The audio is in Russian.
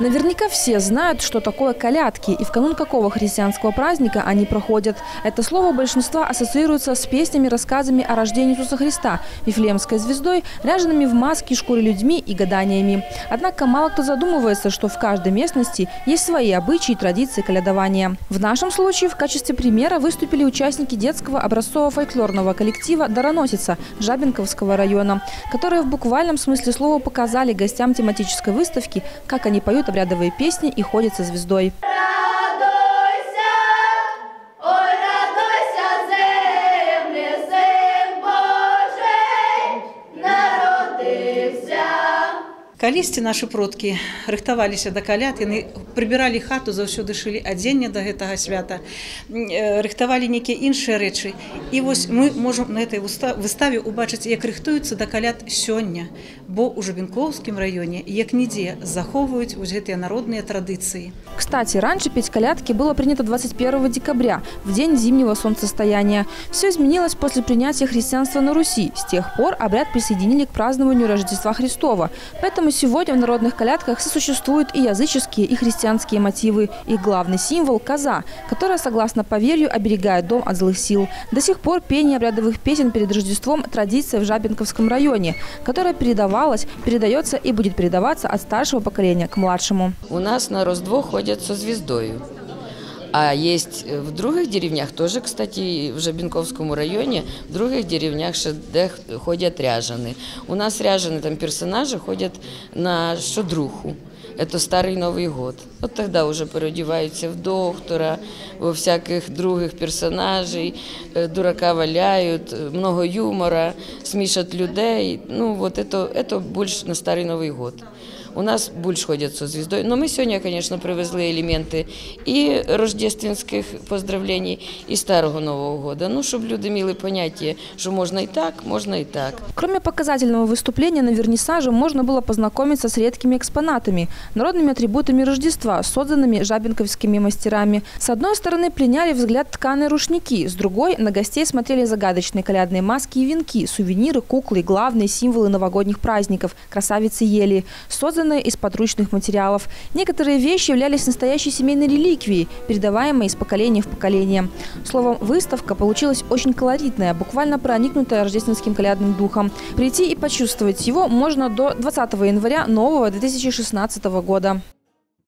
Наверняка все знают, что такое колядки и в канун какого христианского праздника они проходят. Это слово большинства ассоциируется с песнями, рассказами о рождении Иисуса Христа, Вифлеемской звездой, ряжеными в маске, шкуре людьми и гаданиями. Однако мало кто задумывается, что в каждой местности есть свои обычаи и традиции колядования. В нашем случае в качестве примера выступили участники детского образцово-фольклорного коллектива «Дароносица» Жабинковского района, которые в буквальном смысле слова показали гостям тематической выставки, как они поют обрядовые песни и ходят со звездой. Калісьці нашы продкі рыхтаваліся да каляд, яны прыбіралі хату, заўсёды шылі адзенне да гэтага свята, м, э, рыхтавалі нейкія іншыя рэчы. І вось мы можам на этой выста- выставе убачыць, як рыхтуюцца да каляд сёння, бо ў Жабінковскім раёне як нідзе захоўваюць вось гэтыя народныя традыцыі. Кстати, раньше петь колядки было принято 21 декабря, в день зимнего солнцестояния. Все изменилось после принятия христианства на Руси. С тех пор обряд присоединили к празднованию Рождества Христова. Поэтому сегодня в народных колядках сосуществуют и языческие, и христианские мотивы. Их главный символ – коза, которая, согласно поверью, оберегает дом от злых сил. До сих пор пение обрядовых песен перед Рождеством – традиция в Жабинковском районе, которая передавалась, передается и будет передаваться от старшего поколения к младшему. У нас на Рождество ходят со звездою. А есть э, в других деревнях, тоже, кстати, в Жабинковском районе, в других деревнях ще де ходят ряжены. У нас ряжены там персонажи ходят на шодруху. Это Старый Новый год. Вот тогда уже переодеваются в доктора, во всяких других персонажей, э, дурака валяют, э, много юмора, смешат людей. Ну вот это, это больше на Старый Новый год. У нас больше ходят со звездой. Но мы сегодня, конечно, привезли элементы и рождественских поздравлений, и Старого Нового года. Ну, чтобы люди имели понятие, что можно и так, можно и так. Кроме показательного выступления на вернисаже можно было познакомиться с редкими экспонатами, народными атрибутами Рождества, созданными жабинковскими мастерами. С одной стороны пленяли взгляд тканые рушники, с другой на гостей смотрели загадочные колядные маски и венки, сувениры, куклы главные символы новогодних праздников – красавицы ели, созданные из подручных материалов. Некоторые вещи являлись настоящей семейной реликвией, передаваемой из поколения в поколение. Словом, выставка получилась очень колоритная, буквально проникнутая рождественским колядным духом. Прийти и почувствовать его можно до 20 января нового 2016 года.